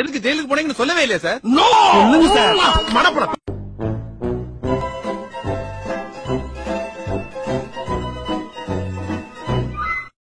எதுக்கு ஜெயிலுக்கு போனீங்கன்னு சொல்லவே இல்லையா சார்? No sir.